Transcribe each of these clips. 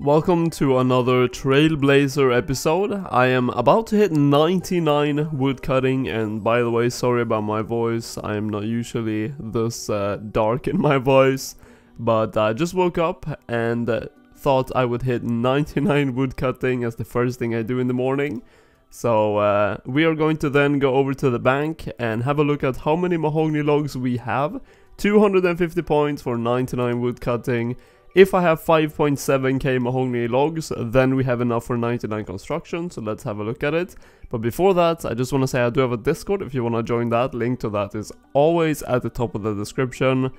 Welcome to another Trailblazer episode. I am about to hit 99 woodcutting and by the way, sorry about my voice. I am not usually this uh, dark in my voice, but I just woke up and uh, thought I would hit 99 woodcutting as the first thing I do in the morning. So uh, we are going to then go over to the bank and have a look at how many mahogany logs we have. 250 points for 99 woodcutting if I have 5.7k mahogany logs, then we have enough for 99 construction, so let's have a look at it. But before that, I just want to say I do have a Discord, if you want to join that, link to that is always at the top of the description.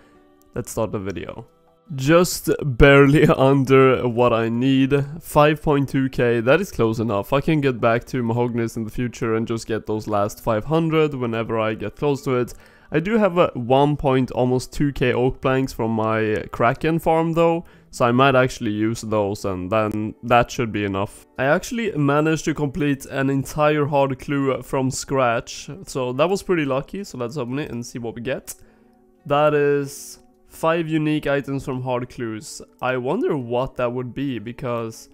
Let's start the video. Just barely under what I need, 5.2k, that is close enough. I can get back to Mahogany's in the future and just get those last 500 whenever I get close to it. I do have a 1 point almost 2k oak planks from my Kraken farm though, so I might actually use those and then that should be enough. I actually managed to complete an entire hard clue from scratch, so that was pretty lucky, so let's open it and see what we get. That is 5 unique items from hard clues. I wonder what that would be because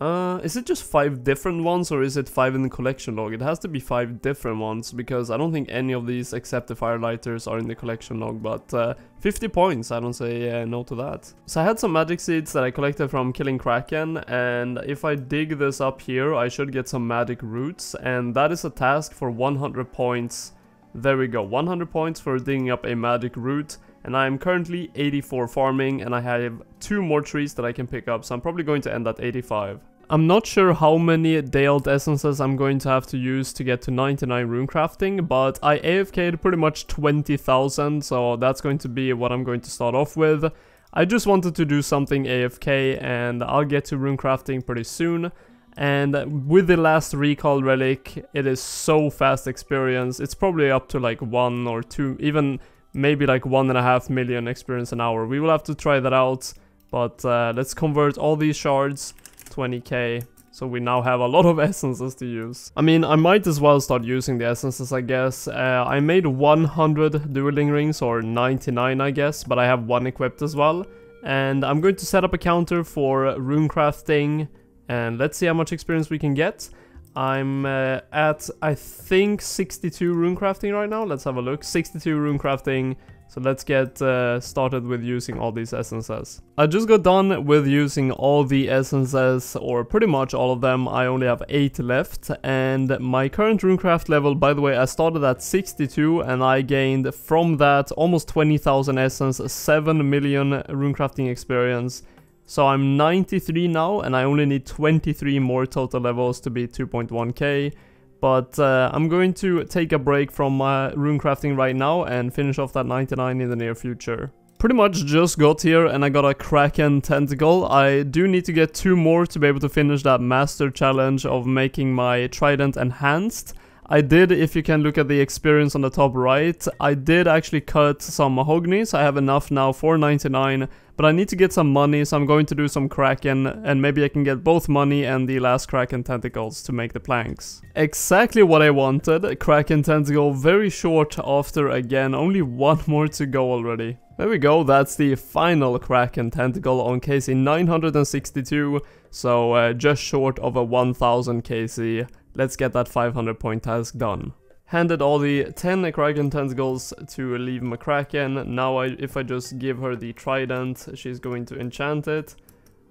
uh, is it just five different ones or is it five in the collection log? It has to be five different ones because I don't think any of these except the firelighters are in the collection log, but uh, 50 points, I don't say uh, no to that. So I had some magic seeds that I collected from killing Kraken and if I dig this up here I should get some magic roots and that is a task for 100 points. There we go, 100 points for digging up a magic root and I am currently 84 farming and I have two more trees that I can pick up so I'm probably going to end at 85. I'm not sure how many Daeyalt essences I'm going to have to use to get to 99 rune crafting, but I AFK'd pretty much 20,000, so that's going to be what I'm going to start off with. I just wanted to do something AFK and I'll get to rune crafting pretty soon. And with the last recall relic, it is so fast experience. It's probably up to like one or two, even maybe like one and a half million experience an hour. We will have to try that out, but uh, let's convert all these shards 20k. So we now have a lot of essences to use. I mean, I might as well start using the essences, I guess. Uh, I made 100 dueling rings, or 99 I guess, but I have one equipped as well. And I'm going to set up a counter for rune crafting, and let's see how much experience we can get. I'm uh, at, I think, 62 rune crafting right now. Let's have a look. 62 rune crafting, so let's get uh, started with using all these essences. I just got done with using all the essences, or pretty much all of them. I only have 8 left, and my current runecraft level, by the way, I started at 62, and I gained from that almost 20,000 essence, 7 million runecrafting experience. So I'm 93 now, and I only need 23 more total levels to be 2.1k. But uh, I'm going to take a break from my runecrafting right now and finish off that 99 in the near future. Pretty much just got here and I got a Kraken Tentacle. I do need to get two more to be able to finish that master challenge of making my trident enhanced. I did, if you can look at the experience on the top right, I did actually cut some mahogany, so I have enough now for 99, but I need to get some money, so I'm going to do some Kraken, and maybe I can get both money and the last Kraken tentacles to make the planks. Exactly what I wanted, Kraken tentacle very short after again, only one more to go already. There we go, that's the final Kraken tentacle on KC 962, so uh, just short of a 1000 KC. Let's get that 500 point task done. Handed all the 10 Kraken tentacles to Lieve McCracken. Now I, if I just give her the trident, she's going to enchant it.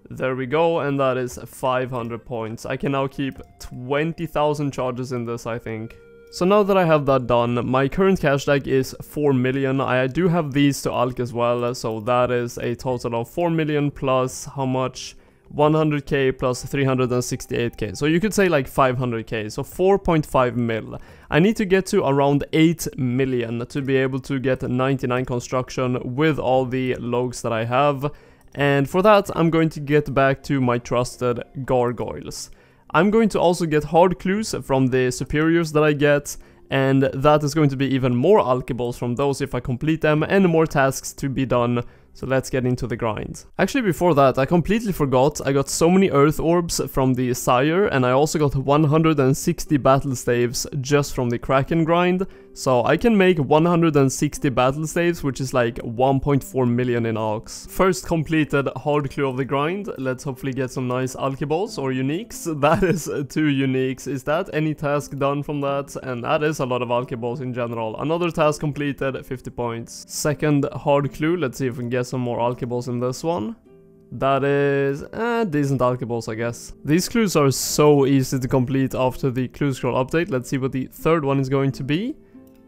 There we go, and that is 500 points. I can now keep 20,000 charges in this, I think. So now that I have that done, my current cash tag is 4 million. I do have these to Alch as well, so that is a total of 4 million plus how much? 100k plus 368k. So you could say like 500k, so 4.5 mil. I need to get to around 8 million to be able to get 99 construction with all the logs that I have. And for that, I'm going to get back to my trusted gargoyles. I'm going to also get hard clues from the superiors that I get, and that is going to be even more alchables from those if I complete them, and more tasks to be done So let's get into the grind. Actually, before that, I completely forgot. I got so many earth orbs from the Sire, and I also got 160 battle staves just from the Kraken grind. So I can make 160 battle staves, which is like 1.4 million in alchs. First completed hard clue of the grind. Let's hopefully get some nice alchables or uniques. That is two uniques. Is that any task done from that? And that is a lot of alchables in general. Another task completed, 50 points. Second hard clue. Let's see if we can get some more alchables in this one. That is eh, decent alchables, I guess. These clues are so easy to complete after the clue scroll update. Let's see what the third one is going to be.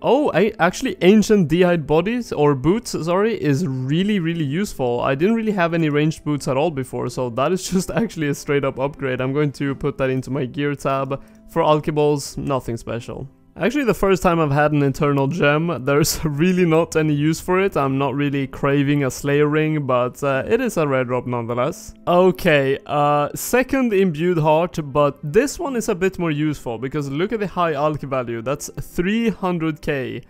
Oh, I, actually ancient d'hide bodies, or boots, sorry, is really, really useful. I didn't really have any ranged boots at all before, so that is just actually a straight up upgrade. I'm going to put that into my gear tab. For alchables, nothing special. Actually, the first time I've had an Eternal Gem, there's really not any use for it. I'm not really craving a Slayer Ring, but uh, it is a rare drop nonetheless. Okay, uh, second Imbued Heart, but this one is a bit more useful, because look at the high Alch value, that's 300k.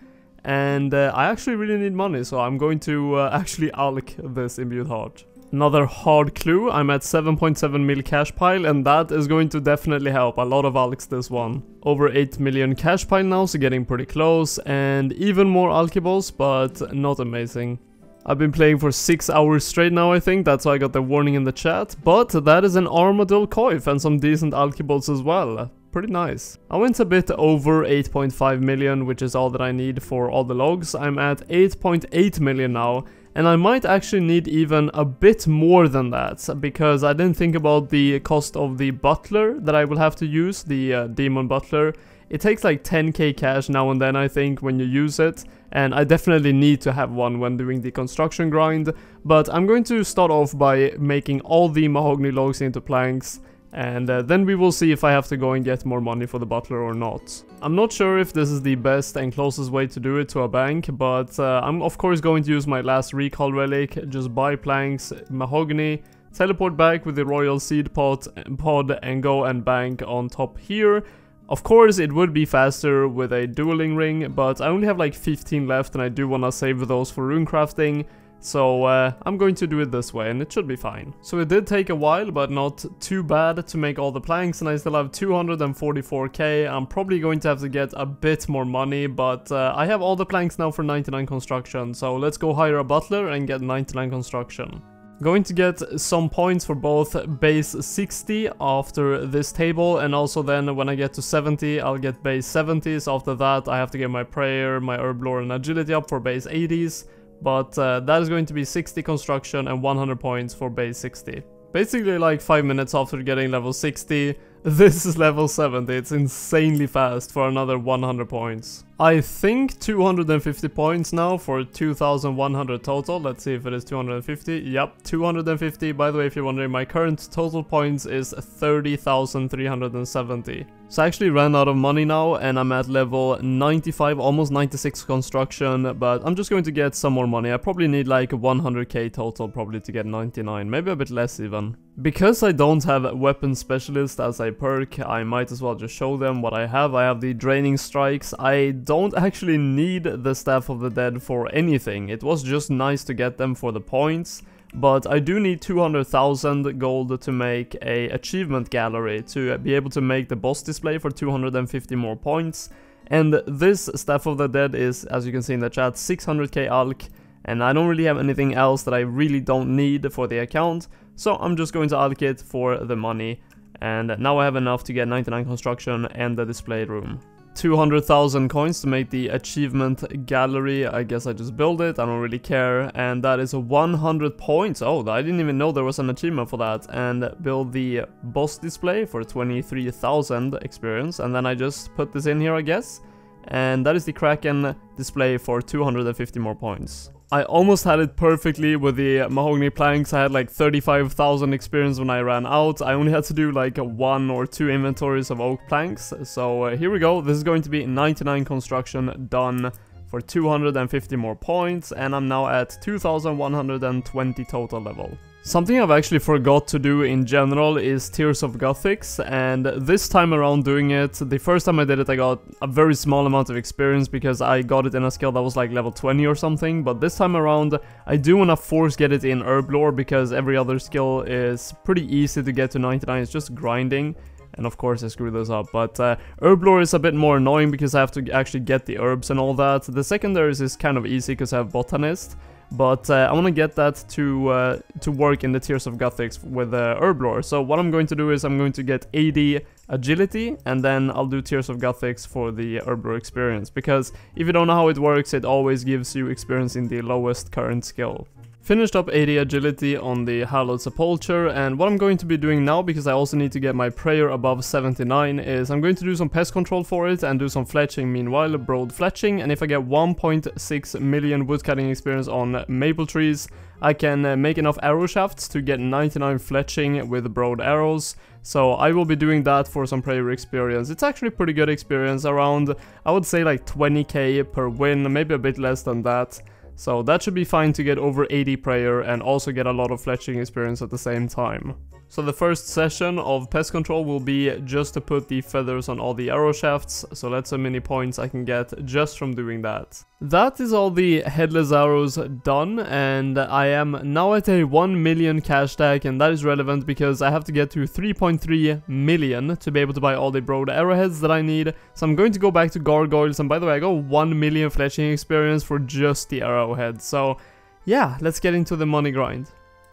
And uh, I actually really need money, so I'm going to uh, actually Alch this Imbued Heart. Another hard clue, I'm at 7.7 mil cash pile and that is going to definitely help, a lot of Alchs this one. Over 8 million cash pile now, so getting pretty close, and even more Alchables, but not amazing. I've been playing for 6 hours straight now I think, that's why I got the warning in the chat, but that is an Armadyl Coif and some decent Alchables as well. Pretty nice. I went a bit over 8.5 million, which is all that I need for all the logs. I'm at 8.8 million now, and I might actually need even a bit more than that, because I didn't think about the cost of the butler that I will have to use, the uh, demon butler. It takes like 10k cash now and then I think when you use it, and I definitely need to have one when doing the construction grind, but I'm going to start off by making all the mahogany logs into planks, and uh, then we will see if I have to go and get more money for the butler or not. I'm not sure if this is the best and closest way to do it to a bank, but uh, I'm of course going to use my last recall relic, just buy planks, mahogany, teleport back with the royal seed pot, pod and go and bank on top here. Of course it would be faster with a dueling ring, but I only have like 15 left and I do wanna save those for rune crafting, so uh, I'm going to do it this way and it should be fine. So it did take a while but not too bad to make all the planks and I still have 244k. I'm probably going to have to get a bit more money but uh, I have all the planks now for 99 construction so let's go hire a butler and get 99 construction. Going to get some points for both base 60 after this table and also then when I get to 70 I'll get base 70s. After that I have to get my prayer, my herb lore and agility up for base 80s but uh, that is going to be 60 construction and 100 points for base 60. Basically like 5 minutes after getting level 60, this is level 70, it's insanely fast for another 100 points. I think 250 points now for 2100 total. Let's see if it is 250. Yep, 250. By the way, if you're wondering, my current total points is 30,370. So I actually ran out of money now and I'm at level 95, almost 96 construction, but I'm just going to get some more money. I probably need like 100k total probably to get 99, maybe a bit less even. Because I don't have weapon specialist as a perk, I might as well just show them what I have. I have the draining strikes. I don't actually need the Staff of the Dead for anything. It was just nice to get them for the points. But I do need 200,000 gold to make a achievement gallery to be able to make the boss display for 250 more points. And this Staff of the Dead is, as you can see in the chat, 600k alch. And I don't really have anything else that I really don't need for the account. So I'm just going to allocate for the money. And now I have enough to get 99 construction and the display room. 200,000 coins to make the achievement gallery. I guess I just build it, I don't really care. And that is 100 points. Oh, I didn't even know there was an achievement for that. And build the boss display for 23,000 experience. And then I just put this in here, I guess. And that is the Kraken display for 250 more points. I almost had it perfectly with the mahogany planks. I had like 35,000 experience when I ran out. I only had to do like one or two inventories of oak planks. So uh, here we go. This is going to be 99 construction done for 250 more points. And I'm now at 2120 total level. Something I've actually forgot to do in general is Tears of Guthix, and this time around doing it, the first time I did it I got a very small amount of experience because I got it in a skill that was like level 20 or something, but this time around I do want to force get it in Herblore because every other skill is pretty easy to get to 99, it's just grinding. And of course I screwed this up, but uh, Herblore is a bit more annoying because I have to actually get the herbs and all that. The secondaries is kind of easy because I have Botanist. But uh, I want to get that to uh, to work in the Tears of Guthix with uh, Herblore. So what I'm going to do is I'm going to get 80 agility and then I'll do Tears of Guthix for the Herblore experience. Because if you don't know how it works, it always gives you experience in the lowest current skill. Finished up 80 agility on the Hallowed Sepulchre and what I'm going to be doing now because I also need to get my prayer above 79 is I'm going to do some pest control for it and do some fletching meanwhile, broad fletching and if I get 1.6 million woodcutting experience on maple trees I can uh, make enough arrow shafts to get 99 fletching with broad arrows so I will be doing that for some prayer experience. It's actually pretty good experience around I would say like 20k per win, maybe a bit less than that. So that should be fine to get over 80 prayer and also get a lot of fletching experience at the same time. So the first session of pest control will be just to put the feathers on all the arrow shafts, so that's how many points I can get just from doing that. That is all the headless arrows done, and I am now at a 1 million cash stack, and that is relevant because I have to get to 3.3 million to be able to buy all the broad arrowheads that I need, so I'm going to go back to gargoyles, and by the way I got 1 million fletching experience for just the arrowhead, so yeah, let's get into the money grind.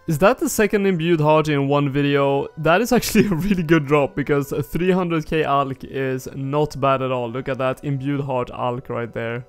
Is that the second imbued heart in one video? That is actually a really good drop because 300k alch is not bad at all. Look at that imbued heart alch right there.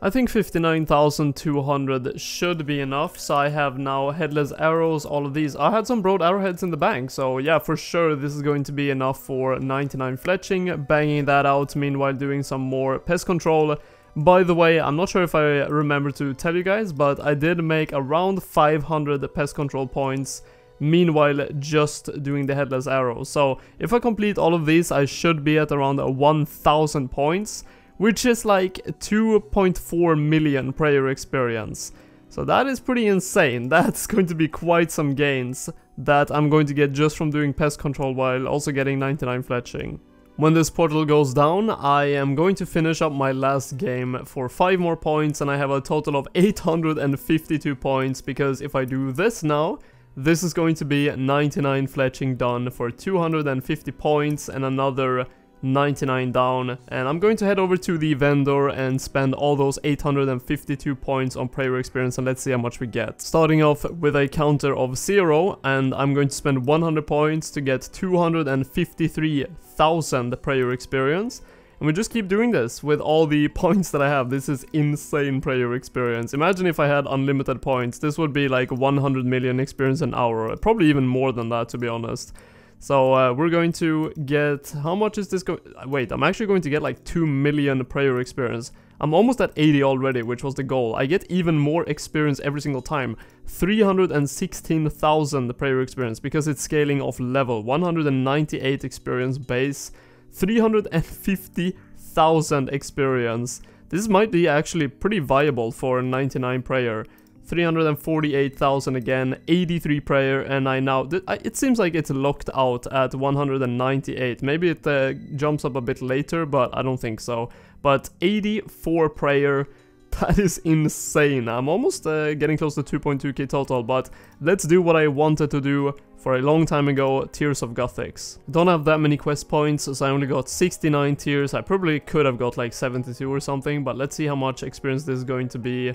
I think 59,200 should be enough, so I have now headless arrows, all of these. I had some broad arrowheads in the bank, so yeah, for sure this is going to be enough for 99 fletching, banging that out, meanwhile doing some more pest control, by the way, I'm not sure if I remember to tell you guys, but I did make around 500 pest control points meanwhile just doing the headless arrow. So if I complete all of these, I should be at around 1000 points, which is like 2.4 million prayer experience. So that is pretty insane. That's going to be quite some gains that I'm going to get just from doing pest control while also getting 99 fletching. When this portal goes down, I am going to finish up my last game for 5 more points and I have a total of 852 points because if I do this now, this is going to be 99 fletching done for 250 points and another 99 down and I'm going to head over to the vendor and spend all those 852 points on prayer experience and let's see how much we get. Starting off with a counter of 0 and I'm going to spend 100 points to get 253,000 prayer experience. And we just keep doing this with all the points that I have. This is insane prayer experience. Imagine if I had unlimited points. This would be like 100 million experience an hour. Probably even more than that to be honest. So uh, we're going to get, how much is this going, wait, I'm actually going to get like 2 million prayer experience. I'm almost at 80 already, which was the goal. I get even more experience every single time. 316,000 prayer experience because it's scaling off level. 198 experience base. 350,000 experience. This might be actually pretty viable for 99 prayer. 348,000 again, 83 prayer, and I now, it seems like it's locked out at 198. Maybe it uh, jumps up a bit later, but I don't think so. But 84 prayer, that is insane. I'm almost uh, getting close to 2.2k total, but let's do what I wanted to do for a long time ago, Tears of Guthix. Don't have that many quest points, so I only got 69 tears. I probably could have got like 72 or something, but let's see how much experience this is going to be.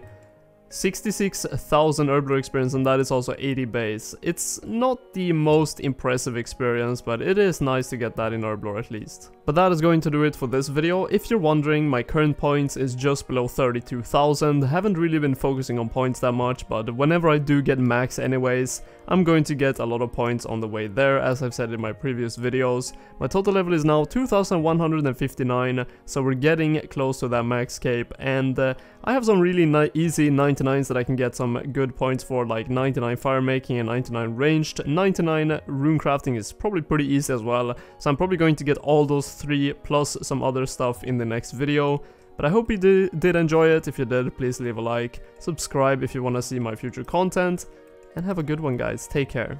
66,000 Herblore experience and that is also 80 base. It's not the most impressive experience, but it is nice to get that in Herblore at least. But that is going to do it for this video. If you're wondering, my current points is just below 32,000. Haven't really been focusing on points that much, but whenever I do get max anyways, I'm going to get a lot of points on the way there, as I've said in my previous videos. My total level is now 2159, so we're getting close to that max cape, and uh, I have some really easy 99s that I can get some good points for, like 99 fire making and 99 ranged. 99 rune crafting is probably pretty easy as well, so I'm probably going to get all those three plus some other stuff in the next video. But I hope you did, did enjoy it. If you did, please leave a like, subscribe if you want to see my future content, and have a good one guys. Take care.